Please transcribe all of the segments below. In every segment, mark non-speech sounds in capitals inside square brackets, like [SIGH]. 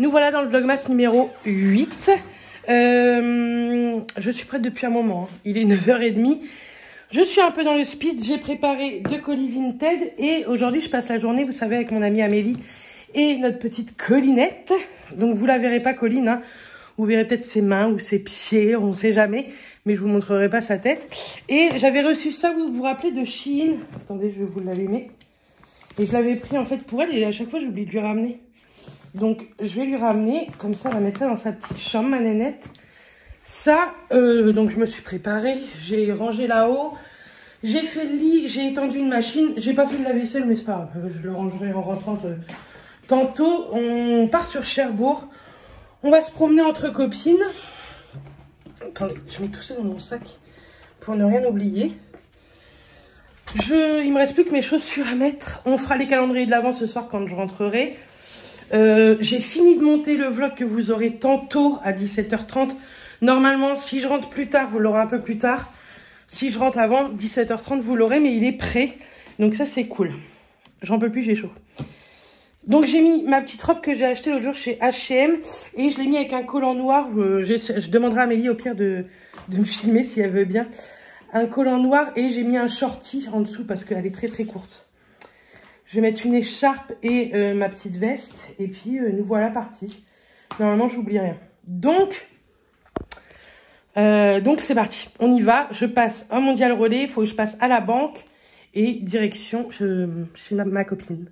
Nous voilà dans le Vlogmas numéro 8. Euh, je suis prête depuis un moment. hein. Il est 9h30. Je suis un peu dans le speed. J'ai préparé deux colis Vinted. Et aujourd'hui, je passe la journée, vous savez, avec mon amie Amélie et notre petite Collinette. Donc, vous la verrez pas, Colline. Hein. Vous verrez peut-être ses mains ou ses pieds, on ne sait jamais. Mais je vous montrerai pas sa tête. Et j'avais reçu ça, vous vous rappelez, de Shein. Attendez, je vais vous l'allumer. Et je l'avais pris en fait pour elle et à chaque fois j'oublie de lui ramener. Donc je vais lui ramener, comme ça elle va mettre ça dans sa petite chambre, ma nénette. Ça, euh, donc je me suis préparée, j'ai rangé là-haut, j'ai fait le lit, j'ai étendu une machine, j'ai pas fait de la vaisselle mais c'est pas grave, je le rangerai en rentrant euh, tantôt. On part sur Cherbourg, on va se promener entre copines. Attendez, je mets tout ça dans mon sac pour ne rien oublier. Je, il me reste plus que mes chaussures à mettre. On fera les calendriers de l'avant ce soir quand je rentrerai. Euh, J'ai fini de monter le vlog que vous aurez tantôt à 17h30. Normalement, si je rentre plus tard, vous l'aurez un peu plus tard. Si je rentre avant 17h30, vous l'aurez, mais il est prêt. Donc ça, c'est cool. J'en peux plus, j'ai chaud. Donc j'ai mis ma petite robe que j'ai achetée l'autre jour chez H&M et je l'ai mis avec un collant noir. Euh, Je, demanderai à Amélie au pire de, de me filmer si elle veut bien un collant noir et j'ai mis un shorty en dessous parce qu'elle est très très courte. Je vais mettre une écharpe et euh, ma petite veste et puis euh, nous voilà partis. Normalement, j'oublie rien. Donc, euh, donc c'est parti. On y va. Je passe un mondial relais. Il faut que je passe à la banque et direction chez ma copine.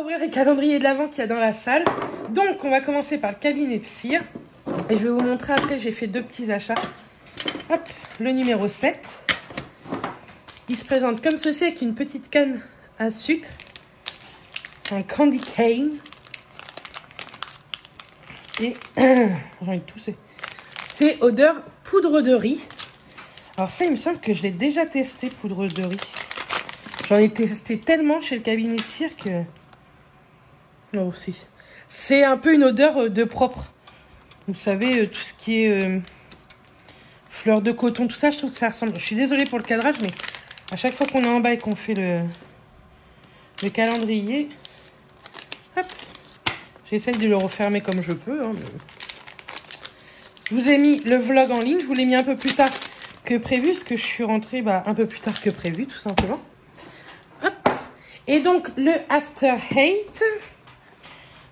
Ouvrir les calendriers de l'avant qu'il y a dans la salle. Donc, on va commencer par le cabinet de cire. Et je vais vous montrer après, j'ai fait deux petits achats. Hop, le numéro 7. Il se présente comme ceci avec une petite canne à sucre. Un candy cane. Et, [CLEARS THROAT] j'ai envie de tousser. C'est odeur poudre de riz. Alors ça, il me semble que je l'ai déjà testé, poudre de riz. J'en ai testé tellement chez le cabinet de cire que... Aussi. C'est un peu une odeur euh, de propre. Vous savez, euh, tout ce qui est euh, fleurs de coton, tout ça, je trouve que ça ressemble. Je suis désolée pour le cadrage, mais à chaque fois qu'on est en bas et qu'on fait le, le calendrier, j'essaie de le refermer comme je peux. Hein, je vous ai mis le vlog en ligne, je vous l'ai mis un peu plus tard que prévu, parce que je suis rentrée bah, un peu plus tard que prévu, tout simplement. Et donc, le After Hate,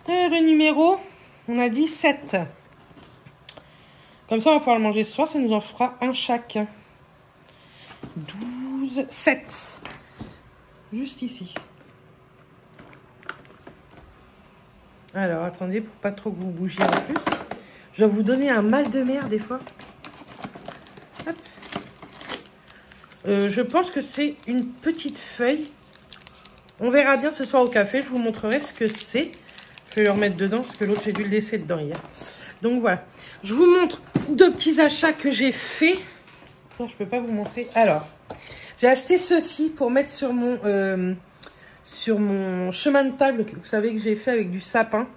le numéro, on a dit 7. Comme ça, on va pouvoir le manger ce soir, ça nous en fera un chaque. 12, 7. Juste ici. Alors, attendez, pour pas trop que vous bougiez en plus. Je vais vous donner un mal de mer des fois. Euh, je pense que c'est une petite feuille. On verra bien ce soir au café. Je vous montrerai ce que c'est. Je vais le remettre dedans parce que l'autre, j'ai dû le laisser dedans hier. Donc voilà. Je vous montre deux petits achats que j'ai fait. Ça, je peux pas vous montrer. Alors, j'ai acheté ceci pour mettre sur mon, euh, sur mon chemin de table. Que vous savez que j'ai fait avec du sapin.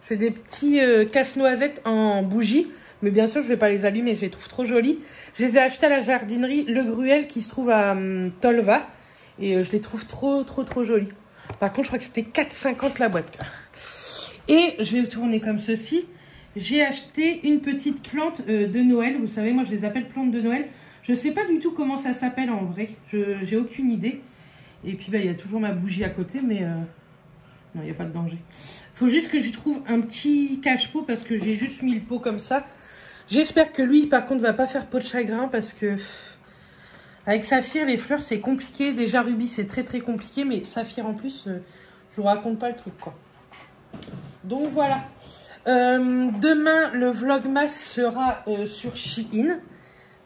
C'est des petits euh, casse-noisettes en bougie. Mais bien sûr, je vais pas les allumer, je les trouve trop jolis. Je les ai achetés à la jardinerie Le Gruel qui se trouve à hum, Tolva. Et euh, je les trouve trop, trop, trop jolis. Par contre, je crois que c'était 4,50 la boîte. Et je vais tourner comme ceci. J'ai acheté une petite plante euh, de Noël. Vous savez, moi, je les appelle plantes de Noël. Je ne sais pas du tout comment ça s'appelle en vrai. Je J'ai aucune idée. Et puis, bah, il y a toujours ma bougie à côté, mais... Euh, non, il n'y a pas de danger. Il faut juste que je trouve un petit cache-pot parce que j'ai juste mis le pot comme ça. J'espère que lui, par contre, va pas faire peau de chagrin parce que avec Saphir, les fleurs, c'est compliqué. Déjà, Ruby, c'est très, très compliqué. Mais Saphir, en plus, euh, je vous raconte pas le truc, quoi. Donc, voilà. Euh, demain, le Vlogmas sera euh, sur Shein.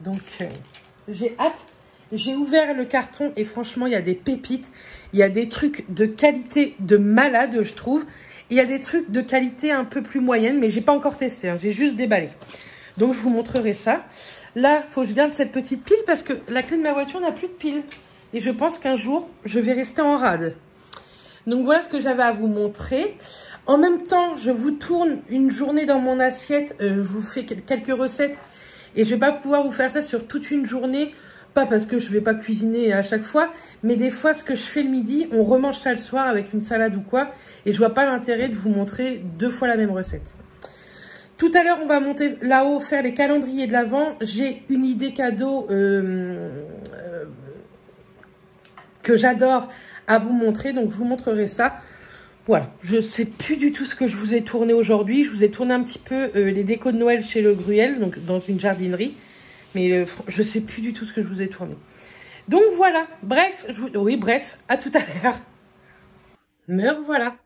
Donc, j'ai hâte. J'ai ouvert le carton et franchement, il y a des pépites. Il y a des trucs de qualité de malade, je trouve. Il y a des trucs de qualité un peu plus moyenne, mais j'ai pas encore testé. Hein. J'ai juste déballé. Donc, je vous montrerai ça. Là, faut que je garde cette petite pile parce que la clé de ma voiture n'a plus de pile. Et je pense qu'un jour, je vais rester en rade. Donc, voilà ce que j'avais à vous montrer. En même temps, je vous tourne une journée dans mon assiette. Euh, je vous fais quelques recettes. Et je vais pas pouvoir vous faire ça sur toute une journée. Pas parce que je vais pas cuisiner à chaque fois. Mais des fois, ce que je fais le midi, on remange ça le soir avec une salade ou quoi. Et je vois pas l'intérêt de vous montrer deux fois la même recette. Tout à l'heure, on va monter là-haut, faire les calendriers de l'Avent. J'ai une idée cadeau euh, euh, que j'adore vous montrer. Donc, je vous montrerai ça. Voilà, je sais plus du tout ce que je vous ai tourné aujourd'hui. Je vous ai tourné un petit peu euh, les décos de Noël chez Le Gruel, donc dans une jardinerie. Mais je sais plus du tout ce que je vous ai tourné. Donc voilà, bref, oui, bref, à tout à l'heure. Me revoilà.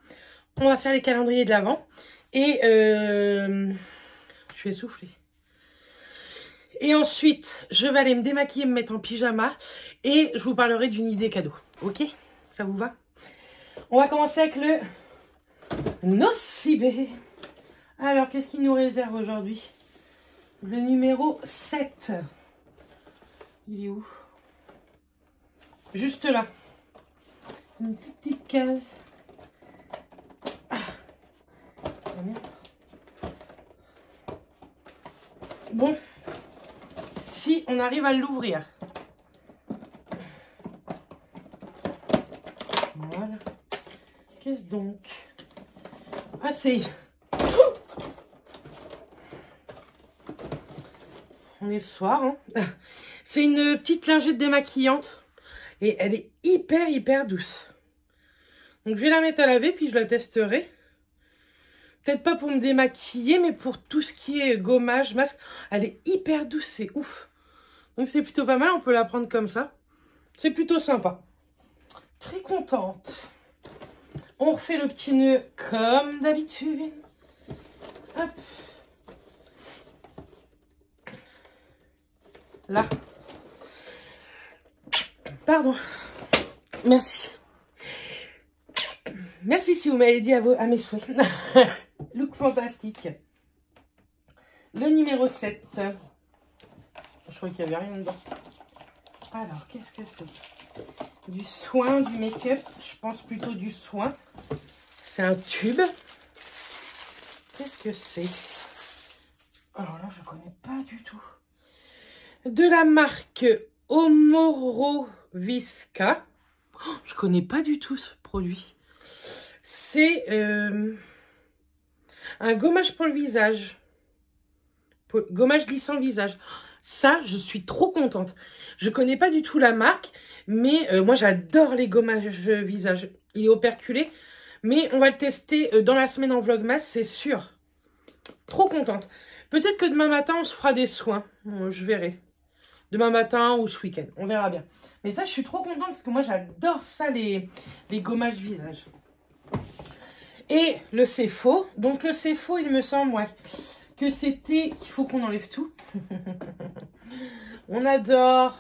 On va faire les calendriers de l'Avent. Et euh, je suis essoufflée. Et ensuite, je vais aller me démaquiller, me mettre en pyjama. Et je vous parlerai d'une idée cadeau. Ok? Ça vous va? On va commencer avec le Nocibé. Alors, qu'est-ce qu'il nous réserve aujourd'hui? Le numéro 7. Il est où? Juste là. Une toute petite case. Bon, si on arrive à l'ouvrir. Voilà. Qu'est-ce donc Ah, c'est... On est le soir. Hein. [LAUGHS] C'est une petite lingette démaquillante. Et elle est hyper, hyper douce. Donc, je vais la mettre à laver, puis je la testerai. Peut-être pas pour me démaquiller, mais pour tout ce qui est gommage, masque. Elle est hyper douce, c'est ouf. Donc c'est plutôt pas mal, on peut la prendre comme ça. C'est plutôt sympa. Très contente. On refait le petit nœud comme d'habitude. Hop. Là. Pardon. Merci. Merci si vous m'avez dit à, vos, mes souhaits. [LAUGHS] Look fantastique. le numéro 7. Je crois qu'il n'y avait rien dedans. Alors, qu'est-ce que c'est? Du soin, du make-up. Je pense plutôt du soin. C'est un tube. Qu'est-ce que c'est? Alors là, je ne connais pas du tout. De la marque Omoro Visca. Oh, je ne connais pas du tout ce produit. C'est euh, un gommage pour le visage. gommage glissant visage. Ça, je suis trop contente. Je connais pas du tout la marque, mais euh, moi, j'adore les gommages visage. Il est operculé, mais on va le tester euh, dans la semaine en Vlogmas, c'est sûr. Trop contente. Peut-être que demain matin, on se fera des soins. je verrai. Demain matin ou ce week-end. On verra bien. Mais ça, je suis trop contente parce que moi, j'adore ça, les, les gommages visage. Et le c'est. Donc, le c'est il me semble, ouais que c'était qu'il faut qu'on enlève tout. [LAUGHS] on adore.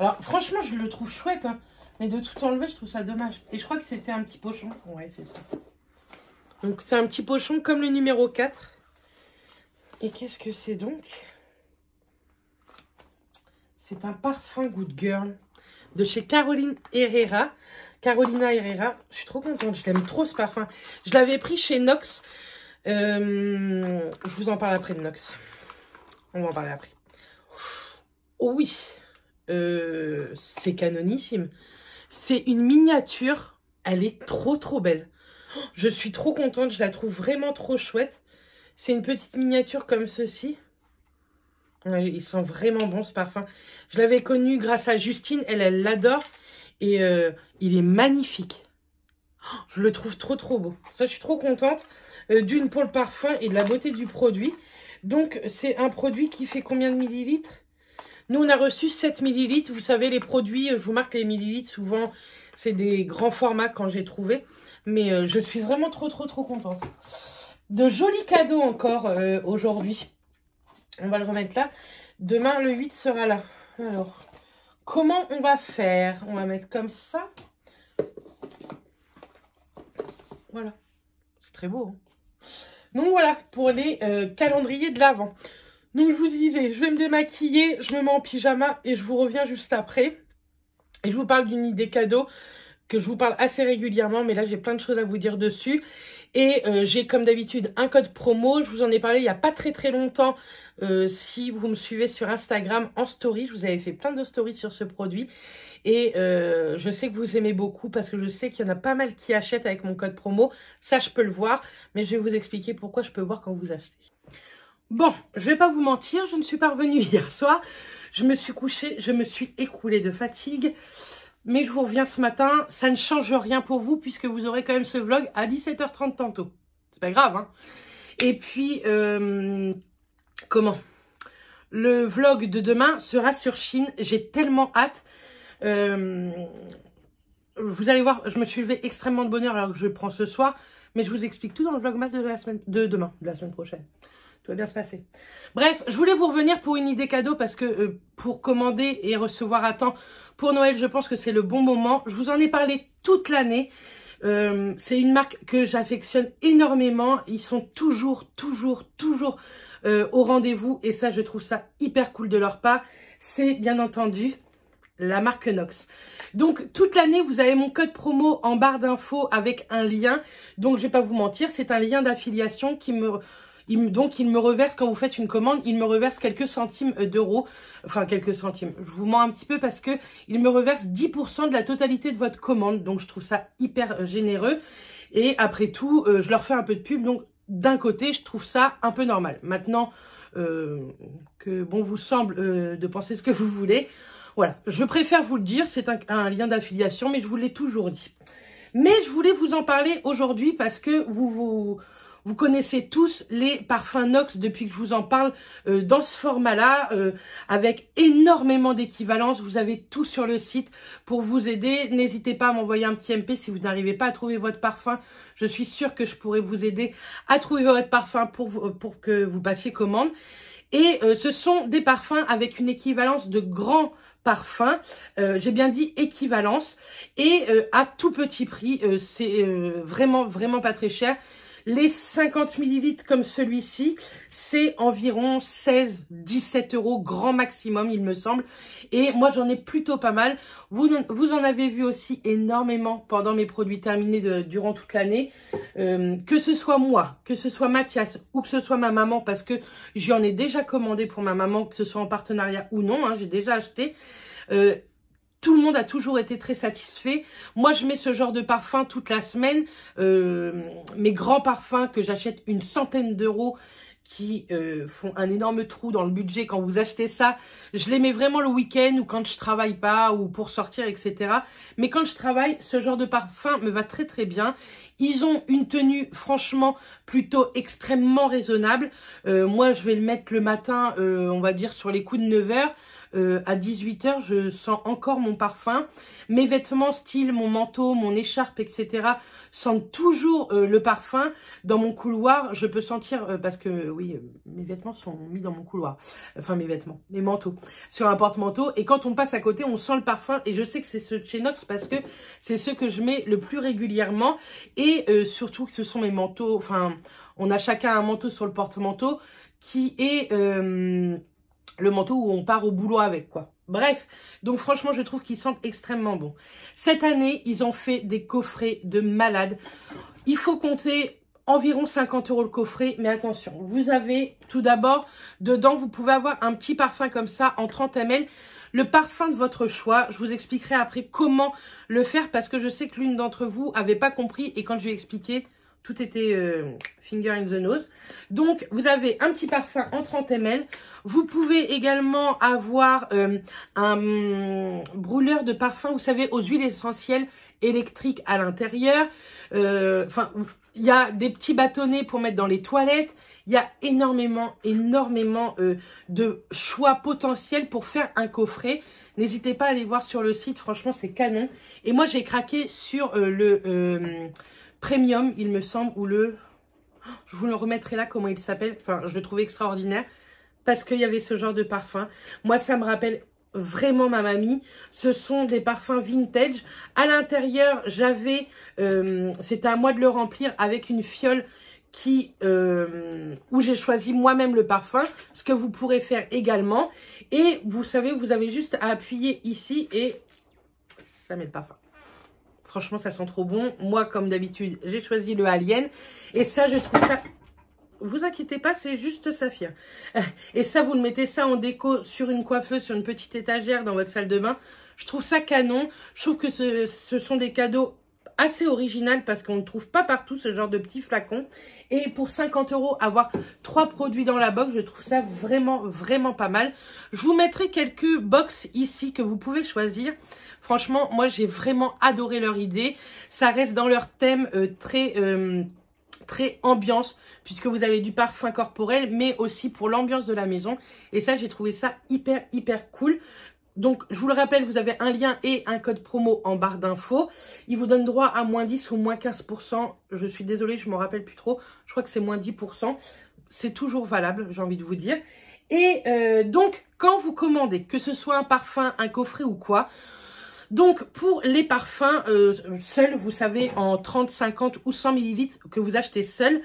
Alors, franchement, je le trouve chouette. Hein. Mais de tout enlever, je trouve ça dommage. Et je crois que c'était un petit pochon. Ouais, c'est ça. Donc, c'est un petit pochon comme le numéro 4. Et qu'est-ce que c'est donc? C'est un parfum Good Girl de chez Caroline Herrera. Carolina Herrera. Je suis trop contente. Je l'aime trop ce parfum. Je l'avais pris chez Nox. Euh, je vous en parle après de Nox. On va en parler après. Oh oui, euh, c'est canonissime. C'est une miniature. Elle est trop trop belle. Je suis trop contente. Je la trouve vraiment trop chouette. C'est une petite miniature comme ceci. Il sent vraiment bon ce parfum. Je l'avais connu grâce à Justine. Elle, elle l'adore. Et euh, il est magnifique. Je le trouve trop trop beau. Ça, je suis trop contente. Euh, d'une pour le parfum et de la beauté du produit. Donc, c'est un produit qui fait combien de millilitres? Nous, on a reçu 7 millilitres. Vous savez, les produits, je vous marque les millilitres, souvent, c'est des grands formats quand j'ai trouvé. Mais euh, je suis vraiment trop, trop, trop contente. De jolis cadeaux encore euh, aujourd'hui. On va le remettre là. Demain, le 8 sera là. Alors, comment on va faire? On va mettre comme ça. Voilà. C'est très beau. Hein donc voilà, pour les euh, calendriers de l'Avent. Donc je vous disais, je vais me démaquiller, je me mets en pyjama et je vous reviens juste après. Et je vous parle d'une idée cadeau que je vous parle assez régulièrement, mais là j'ai plein de choses à vous dire dessus. Et euh, j'ai comme d'habitude un code promo, je vous en ai parlé il n'y a pas très très longtemps. Euh, si vous me suivez sur Instagram en story, je vous avais fait plein de stories sur ce produit. Et euh, je sais que vous aimez beaucoup parce que je sais qu'il y en a pas mal qui achètent avec mon code promo. Ça, je peux le voir, mais je vais vous expliquer pourquoi je peux voir quand vous achetez. Bon, je vais pas vous mentir, je ne suis pas revenue [LAUGHS] hier soir. Je me suis couchée, je me suis écroulée de fatigue. Mais je vous reviens ce matin, ça ne change rien pour vous puisque vous aurez quand même ce vlog à 17h30 tantôt. C'est pas grave, hein. Et puis, euh, comment? Le vlog de demain sera sur Chine. J'ai tellement hâte. Euh, vous allez voir, je me suis levée extrêmement de bonheur alors que je prends ce soir. Mais je vous explique tout dans le semaine de demain, de la semaine prochaine. Bien se passer. Bref, je voulais vous revenir pour une idée cadeau parce que euh, pour commander et recevoir à temps pour Noël, je pense que c'est le bon moment. Je vous en ai parlé toute l'année. Euh, c'est une marque que j'affectionne énormément. Ils sont toujours, toujours, toujours au rendez-vous. Et ça, je trouve ça hyper cool de leur part. C'est bien entendu la marque Nox. Donc, toute l'année, vous avez mon code promo en barre d'infos avec un lien. Donc, je vais pas vous mentir, c'est un lien d'affiliation qui me... donc, il me reverse, quand vous faites une commande, il me reverse quelques centimes d'euros. Enfin, quelques centimes. Je vous mens un petit peu parce que il me reverse 10% de la totalité de votre commande. Donc, je trouve ça hyper généreux. Et après tout, euh, je leur fais un peu de pub. Donc, d'un côté, je trouve ça un peu normal. Maintenant, euh, que bon vous semble euh, de penser ce que vous voulez. Voilà, je préfère vous le dire, c'est un, lien d'affiliation, mais je vous l'ai toujours dit. Mais je voulais vous en parler aujourd'hui parce que vous, vous, vous connaissez tous les parfums Nox depuis que je vous en parle euh, dans ce format-là, euh, avec énormément d'équivalence. Vous avez tout sur le site pour vous aider. N'hésitez pas à m'envoyer un petit MP si vous n'arrivez pas à trouver votre parfum. Je suis sûre que je pourrais vous aider à trouver votre parfum pour, pour que vous passiez commande. Et euh, ce sont des parfums avec une équivalence de grands parfum. Euh, j'ai bien dit équivalence. Et euh, à tout petit prix, euh, c'est vraiment, vraiment pas très cher. Les 50 millilitres comme celui-ci, c'est environ 16-17 euros grand maximum, il me semble. Et moi, j'en ai plutôt pas mal. Vous, vous en avez vu aussi énormément pendant mes produits terminés durant toute l'année. Euh, que ce soit moi, que ce soit Mathias ou que ce soit ma maman, parce que j'en ai déjà commandé pour ma maman, que ce soit en partenariat ou non, hein, j'ai déjà acheté. Euh, tout le monde a toujours été très satisfait. Moi, je mets ce genre de parfum toute la semaine. Euh, mes grands parfums que j'achète une centaine d'euros qui euh, font un énorme trou dans le budget quand vous achetez ça. Je les mets vraiment le week-end ou quand je travaille pas ou pour sortir, etc. Mais quand je travaille, ce genre de parfum me va très très bien. Ils ont une tenue franchement plutôt extrêmement raisonnable. Euh, moi, je vais le mettre le matin, on va dire sur les coups de 9 heures. Euh, à 18h, je sens encore mon parfum. Mes vêtements, style mon manteau, mon écharpe, etc. sentent toujours euh, le parfum. Dans mon couloir, je peux sentir, euh, parce que oui, mes vêtements sont mis dans mon couloir. Enfin, mes vêtements, mes manteaux, sur un porte-manteau. Et quand on passe à côté, on sent le parfum. Et je sais que c'est ce Chenox parce que c'est ce que je mets le plus régulièrement. Et surtout que ce sont mes manteaux, enfin, on a chacun un manteau sur le porte-manteau qui est le manteau où on part au boulot avec, quoi. Bref, donc franchement, je trouve qu'ils sentent extrêmement bon. Cette année, ils ont fait des coffrets de malades. Il faut compter environ 50 euros le coffret, mais attention, vous avez tout d'abord, dedans, vous pouvez avoir un petit parfum comme ça en 30 ml. Le parfum de votre choix, je vous expliquerai après comment le faire parce que je sais que l'une d'entre vous avait pas compris et quand je lui ai expliqué, tout était euh, finger in the nose. Donc, vous avez un petit parfum en 30 ml. Vous pouvez également avoir euh, un mm, brûleur de parfum, vous savez, aux huiles essentielles électriques à l'intérieur. Euh, enfin, il y a des petits bâtonnets pour mettre dans les toilettes. Il y a énormément, énormément de choix potentiels pour faire un coffret. N'hésitez pas à aller voir sur le site, franchement, c'est canon. Et moi, j'ai craqué sur le Premium, il me semble, ou le... Je vous le remettrai là, comment il s'appelle. Enfin, je le trouvais extraordinaire parce qu'il y avait ce genre de parfum. Moi, ça me rappelle vraiment ma mamie. Ce sont des parfums vintage. À l'intérieur, j'avais... Euh, C'était à moi de le remplir avec une fiole qui euh, où j'ai choisi moi-même le parfum, ce que vous pourrez faire également. Et vous savez, vous avez juste à appuyer ici et ça met le parfum. Franchement, ça sent trop bon. Moi, comme d'habitude, j'ai choisi le Alien. Et ça, je trouve ça... Vous inquiétez pas, c'est juste Saphir. [LAUGHS] Et ça, vous le mettez ça en déco sur une coiffeuse, sur une petite étagère dans votre salle de bain. Je trouve ça canon. Je trouve que ce, ce sont des cadeaux assez original parce qu'on ne trouve pas partout ce genre de petits flacons. Et pour 50 euros, avoir trois produits dans la box, je trouve ça vraiment, vraiment pas mal. Je vous mettrai quelques box ici que vous pouvez choisir. Franchement, moi, j'ai vraiment adoré leur idée. Ça reste dans leur thème euh, très... Euh, très ambiance puisque vous avez du parfum corporel mais aussi pour l'ambiance de la maison et ça j'ai trouvé ça hyper hyper cool donc, je vous le rappelle, vous avez un lien et un code promo en barre d'infos. Il vous donne droit à moins 10 ou moins 15%. Je suis désolée, je ne me rappelle plus trop. Je crois que c'est moins 10%. C'est toujours valable, j'ai envie de vous dire. Et euh, donc, quand vous commandez, que ce soit un parfum, un coffret ou quoi, donc, pour les parfums euh, seuls, vous savez, en 30, 50 ou 100 millilitres que vous achetez seul.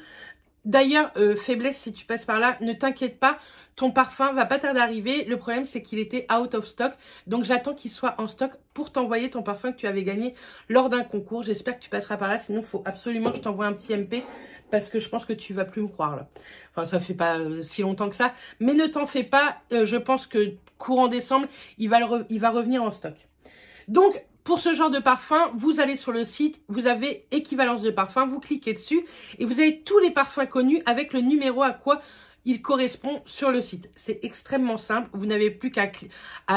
D'ailleurs, euh, faiblesse, si tu passes par là, ne t'inquiète pas, ton parfum va pas tarder d'arriver. Le problème, c'est qu'il était out of stock. Donc, j'attends qu'il soit en stock pour t'envoyer ton parfum que tu avais gagné lors d'un concours. J'espère que tu passeras par là. Sinon, il faut absolument que je t'envoie un petit MP parce que je pense que tu vas plus me croire là. Enfin, ça fait pas euh, si longtemps que ça. Mais ne t'en fais pas. Euh, je pense que courant décembre, il va, il va revenir en stock. Donc, pour ce genre de parfum, vous allez sur le site, vous avez équivalence de parfum, vous cliquez dessus et vous avez tous les parfums connus avec le numéro à quoi il correspond sur le site. C'est extrêmement simple. Vous n'avez plus qu'à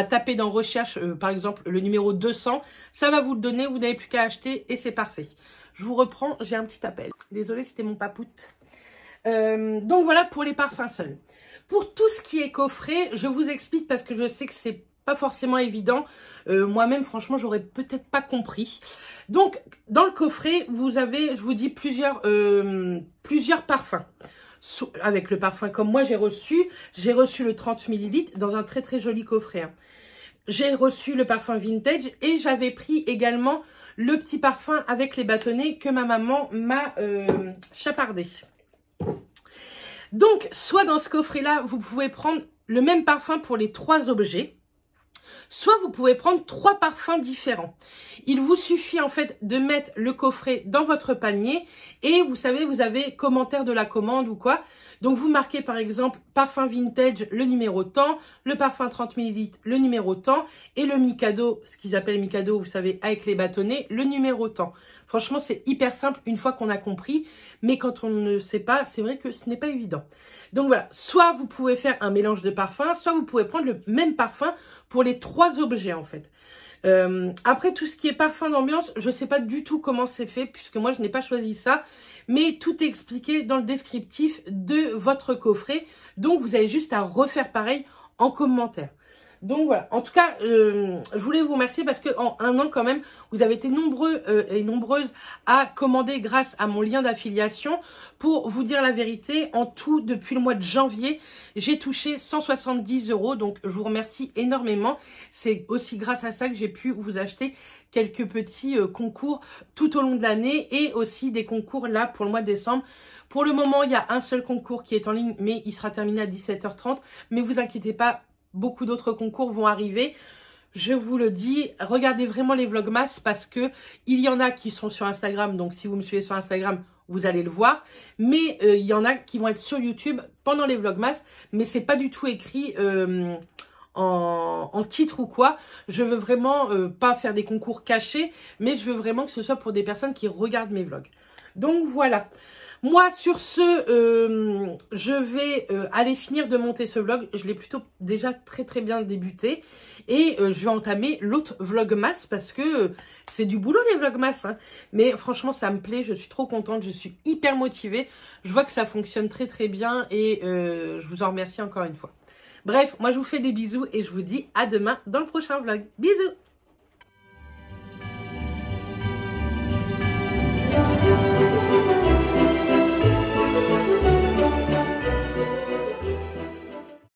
taper dans recherche, euh, par exemple, le numéro 200. Ça va vous le donner. Vous n'avez plus qu'à acheter et c'est parfait. Je vous reprends. J'ai un petit appel. Désolée, c'était mon papoute. Euh, donc voilà pour les parfums seuls. Pour tout ce qui est coffret, je vous explique parce que je sais que c'est pas forcément évident. Euh, moi-même, franchement, j'aurais peut-être pas compris. Donc, dans le coffret, vous avez, je vous dis, plusieurs, plusieurs parfums avec le parfum comme moi j'ai reçu. J'ai reçu le 30 ml dans un très très joli coffret. Hein. J'ai reçu le parfum vintage et j'avais pris également le petit parfum avec les bâtonnets que ma maman m'a euh, chapardé. Donc, soit dans ce coffret-là, vous pouvez prendre le même parfum pour les trois objets, soit vous pouvez prendre trois parfums différents. Il vous suffit en fait de mettre le coffret dans votre panier et vous savez, vous avez commentaire de la commande ou quoi. Donc vous marquez par exemple parfum vintage le numéro temps, le parfum 30 ml le numéro temps et le Mikado, ce qu'ils appellent Mikado, vous savez, avec les bâtonnets, le numéro temps. Franchement, c'est hyper simple une fois qu'on a compris, mais quand on ne sait pas, c'est vrai que ce n'est pas évident. Donc voilà, soit vous pouvez faire un mélange de parfums, soit vous pouvez prendre le même parfum pour les trois objets en fait. Euh, après, tout ce qui est parfum d'ambiance, je ne sais pas du tout comment c'est fait, puisque moi, je n'ai pas choisi ça. Mais tout est expliqué dans le descriptif de votre coffret. Donc, vous avez juste à refaire pareil en commentaire. Donc voilà, en tout cas, euh, je voulais vous remercier parce qu'en un an quand même, vous avez été nombreux euh, et nombreuses à commander grâce à mon lien d'affiliation. Pour vous dire la vérité, en tout, depuis le mois de janvier, j'ai touché 170 euros. Donc je vous remercie énormément. C'est aussi grâce à ça que j'ai pu vous acheter quelques petits euh, concours tout au long de l'année et aussi des concours là pour le mois de décembre. Pour le moment, il y a un seul concours qui est en ligne, mais il sera terminé à 17h30. Mais vous inquiétez pas, beaucoup d'autres concours vont arriver. Je vous le dis, regardez vraiment les vlogmas parce que il y en a qui sont sur Instagram. Donc, si vous me suivez sur Instagram, vous allez le voir. Mais euh, il y en a qui vont être sur YouTube pendant les vlogmas. Mais c'est pas du tout écrit euh, en, titre ou quoi. Je veux vraiment euh, pas faire des concours cachés. Mais je veux vraiment que ce soit pour des personnes qui regardent mes vlogs. Donc, voilà. Moi, sur ce, euh, je vais euh, aller finir de monter ce vlog. Je l'ai plutôt déjà très très bien débuté. Et euh, je vais entamer l'autre vlogmas parce que c'est du boulot les vlogmas. Hein. Mais franchement, ça me plaît. Je suis trop contente. Je suis hyper motivée. Je vois que ça fonctionne très très bien. Et je vous en remercie encore une fois. Bref, moi je vous fais des bisous et je vous dis à demain dans le prochain vlog. Bisous